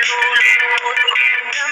이노래는 제.